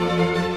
Música